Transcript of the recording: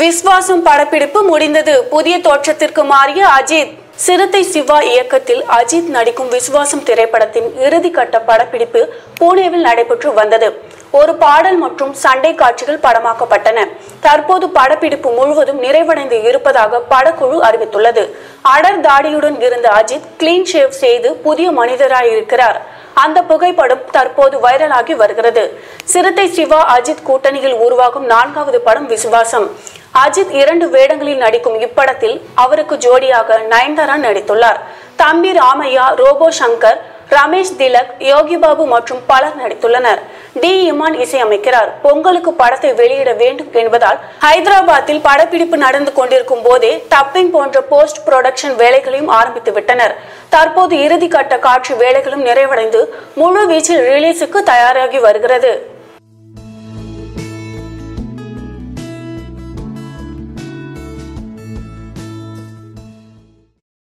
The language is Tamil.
விஸ்வாசம் படப்பிடிப்பு முடிந்தது. புதிய தோற்றத்திற்கு மாறிய அஜித் சிறுத்தை சிவா இயக்கத்தில் அஜித் நடிக்கும் விஸ்வாசம் திரைப்படத்தின் இறுதி கட்ட படப்பிடிப்பு புனேவில் நடைபெற்று வந்தது. ஒரு பாடல் மற்றும் சண்டை காட்சிகள் படமாக்கப்பட்டன. தற்போது படப்பிடிப்பு முழுவதும் நிறைவடைந்து இருப்பதாக படக்குழு அறிவித்துள்ளது. அடர் தாடியுடன் இருந்த அஜித் கிளீன் ஷேவ் செய்து புதிய மனிதராய் இருக்கிறார் அந்த புகைப்படம் தற்போது வைரலாகி வருகிறது. சிறுத்தை சிவா அஜித் கூட்டணியில் உருவாகும் நான்காவது படம் விசுவாசம் அஜித் இரண்டு வேடங்களில் நடிக்கும் இப்படத்தில் அவருக்கு ஜோடியாக நயன்தாரா நடித்துள்ளார். தம்பி ராமையா ரோபோ சங்கர் ரமேஷ் திலக் யோகி பாபு மற்றும் பலர் நடித்துள்ளனர். டி இமான் இசையமைக்கிறார். பொங்கலுக்கு படத்தை வெளியிட வேண்டும் என்பதால் ஹைதராபாத்தில் படப்பிடிப்பு நடந்து கொண்டிருக்கும் போதே டப்பிங் போன்ற போஸ்ட் புரொடக்ஷன் வேலைகளையும் ஆரம்பித்து விட்டனர். தற்போது இறுதி கட்ட காட்சி வேலைகளும் நிறைவடைந்து முழு வீச்சில் ரிலீஸுக்கு தயாராகி வருகிறது.